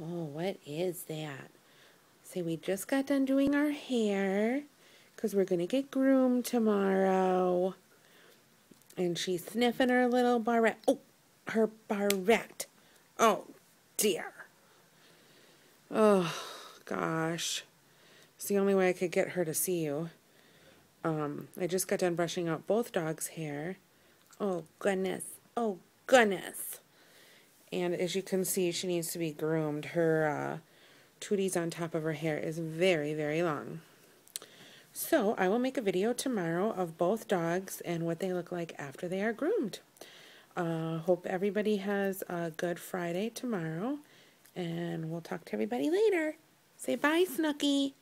Oh, what is that? Say, we just got done doing our hair because we're going to get groomed tomorrow. And she's sniffing her little barrette. Oh, her barrette. Oh, dear. Oh, gosh. It's the only way I could get her to see you. Um, I just got done brushing out both dogs' hair. Oh, goodness. Oh, goodness. And as you can see, she needs to be groomed. Her uh, tooties on top of her hair is very, very long. So I will make a video tomorrow of both dogs and what they look like after they are groomed. Uh, hope everybody has a good Friday tomorrow. And we'll talk to everybody later. Say bye, Snooky.